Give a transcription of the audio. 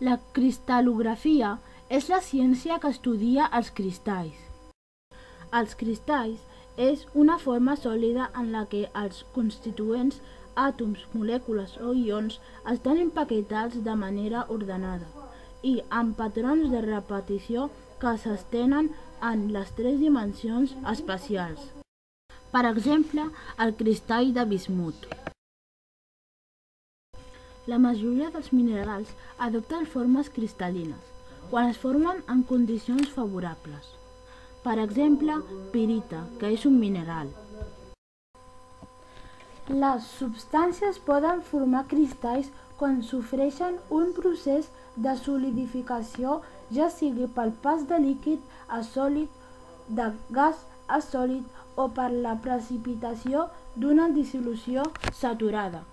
La cristal·lografia és la ciència que estudia els cristalls. Els cristalls és una forma sòlida en la que els constituents, àtoms, molècules o ions estan empaquetats de manera ordenada i amb patrons de repetició que s'estenen en les tres dimensions espacials. Per exemple, el cristall de bismut. La majoria dels minerals adopten formes cristal·lines quan es formen en condicions favorables. Per exemple, pirita, que és un mineral. Les substàncies poden formar cristalls quan sofreixen un procés de solidificació, ja sigui pel pas de líquid a sòlid, de gas a sòlid o per la precipitació d'una dissolució saturada.